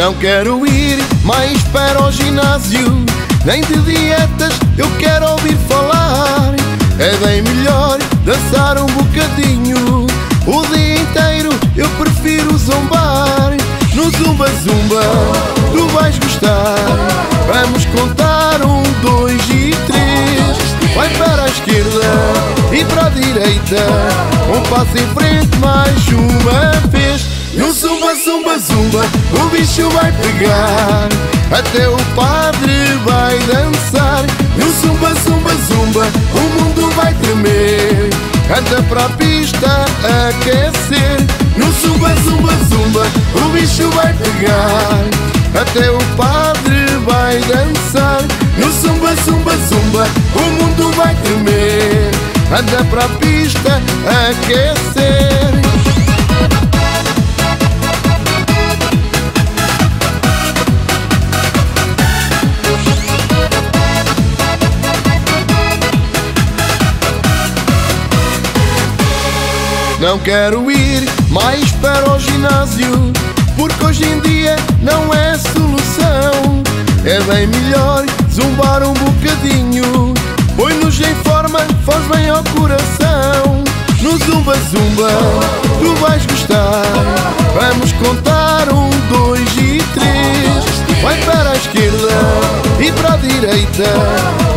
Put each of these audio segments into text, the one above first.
Não quero ir mais para o ginásio, nem de dietas eu quero ouvir falar. É bem melhor dançar um bocadinho, o dia inteiro eu prefiro zombar. No zumba zumba, vais gostar. Vamos contar um, dois e três. Vai para a esquerda e para a direita, um passo em frente mais uma vez. No zumba, zumba, zumba, o bicho vai pegar. Até o padre vai dançar. No zumba, zumba, zumba, o mundo vai tremer. Anda para a pista aquecer. No zumba, zumba, zumba, o bicho vai pegar. Até o padre vai dançar. No zumba, zumba, zumba, o mundo vai tremer. Anda para a pista aquecer. Não quero ir mais para o ginásio, porque hoje em dia não. É bem melhor zumbar um bocadinho, põe-nos em forma, faz bem ao coração. No zumba zumba, tu vais gostar. Vamos contar um, dois e três. Vai para a esquerda e para a direita,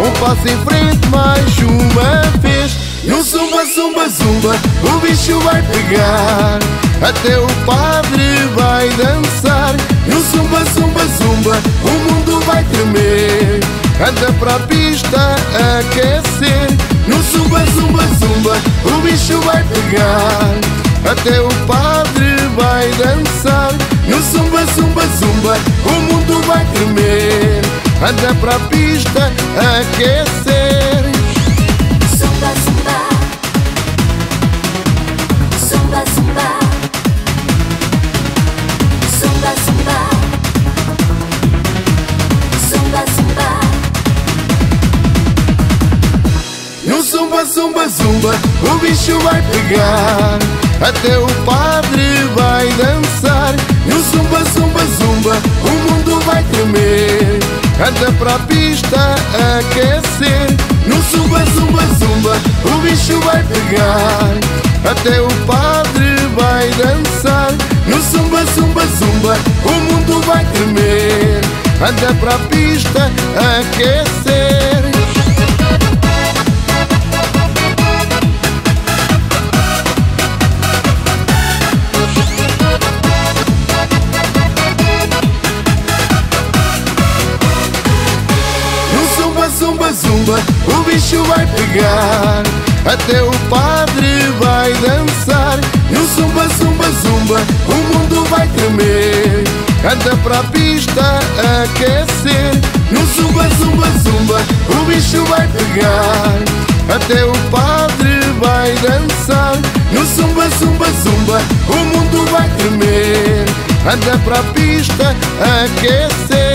um passo em frente mais uma vez. No zumba, zumba, zumba, o bicho vai pegar. Até o padre vai dançar. Anda para a pista aquecer. No zumba, zumba, zumba, o bicho vai pegar. Até o padre vai dançar. No zumba, zumba, zumba, o mundo vai tremer. Anda para a pista aquecer. Zumba, zumba, zumba, o bicho vai pegar. Até o padre vai dançar. No zumba, zumba, zumba, o mundo vai tremer. Anda para a pista aquecer. No zumba, zumba, zumba, o bicho vai pegar. Até o padre vai dançar. No zumba, zumba, zumba, o mundo vai tremer. Anda para a pista aquecer. O bicho vai pegar. Até o padre vai dançar. No zumba, zumba, zumba, o mundo vai tremer. Anda para a pista aquecer. No zumba, zumba, zumba, o bicho vai pegar. Até o padre vai dançar. No zumba, zumba, zumba, o mundo vai tremer. Anda para a pista aquecer.